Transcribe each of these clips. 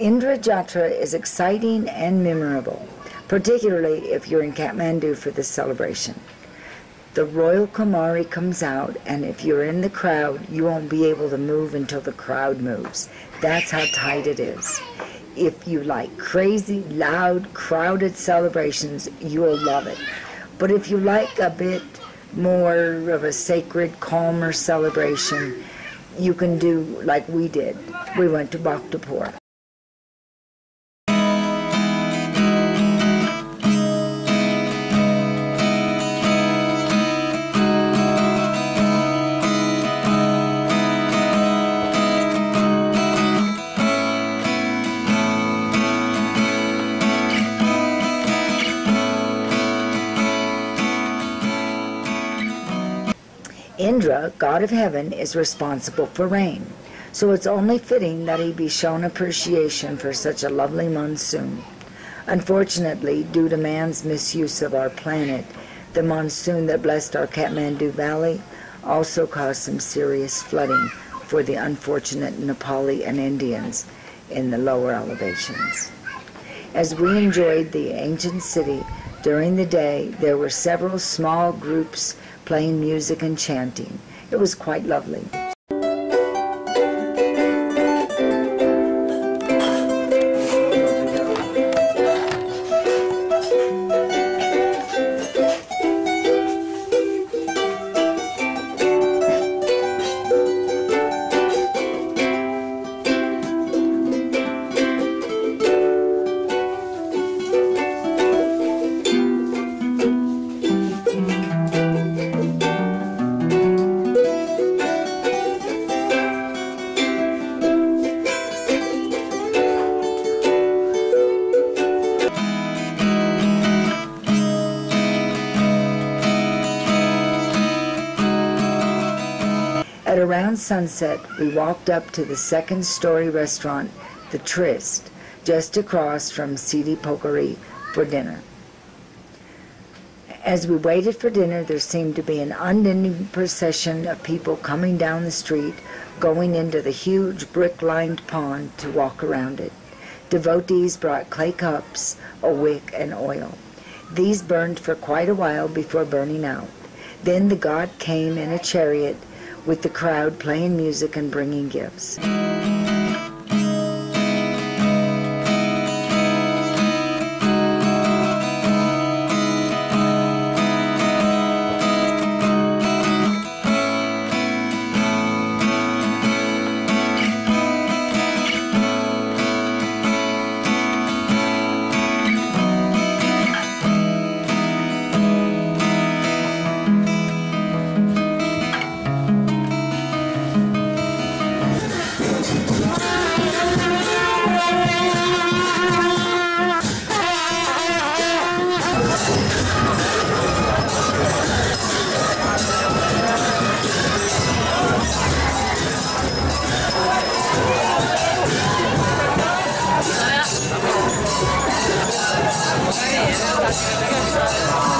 Indra Jatra is exciting and memorable, particularly if you're in Kathmandu for this celebration. The Royal Kumari comes out, and if you're in the crowd, you won't be able to move until the crowd moves. That's how tight it is. If you like crazy, loud, crowded celebrations, you'll love it. But if you like a bit more of a sacred, calmer celebration, you can do like we did. We went to Bhaktapur. Indra, god of heaven, is responsible for rain, so it's only fitting that he be shown appreciation for such a lovely monsoon. Unfortunately, due to man's misuse of our planet, the monsoon that blessed our Kathmandu Valley also caused some serious flooding for the unfortunate Nepali and Indians in the lower elevations. As we enjoyed the ancient city during the day, there were several small groups playing music and chanting. It was quite lovely. Sunset, we walked up to the second story restaurant, The Tryst, just across from Siddha Pokhari for dinner. As we waited for dinner, there seemed to be an unending procession of people coming down the street, going into the huge brick lined pond to walk around it. Devotees brought clay cups, a wick, and oil. These burned for quite a while before burning out. Then the god came in a chariot with the crowd playing music and bringing gifts.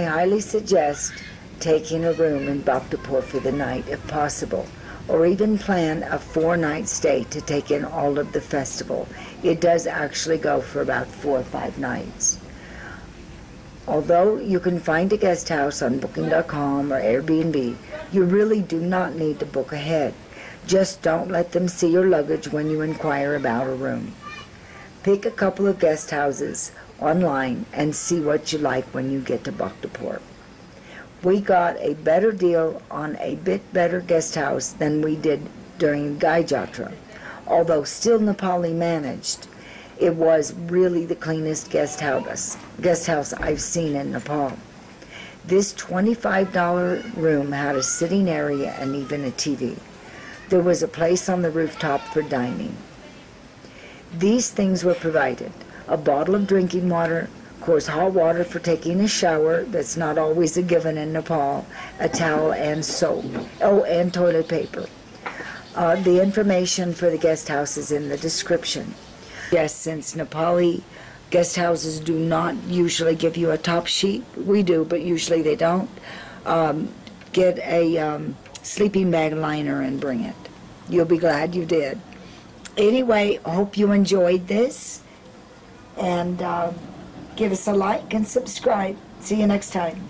I highly suggest taking a room in Bhaktapur for the night if possible, or even plan a four night stay to take in all of the festival. It does actually go for about four or five nights. Although you can find a guest house on booking.com or Airbnb, you really do not need to book ahead. Just don't let them see your luggage when you inquire about a room. Pick a couple of guest houses online and see what you like when you get to Bhaktapur. We got a better deal on a bit better guest house than we did during Gai Jatra. Although still Nepali managed, it was really the cleanest guest house, guest house I've seen in Nepal. This $25 room had a sitting area and even a TV. There was a place on the rooftop for dining. These things were provided a bottle of drinking water, of course, hot water for taking a shower, that's not always a given in Nepal, a towel and soap. Oh, and toilet paper. Uh, the information for the guest house is in the description. Yes, since Nepali guest houses do not usually give you a top sheet, we do, but usually they don't. Um, get a um, sleeping bag liner and bring it. You'll be glad you did. Anyway, hope you enjoyed this and uh, give us a like and subscribe. See you next time.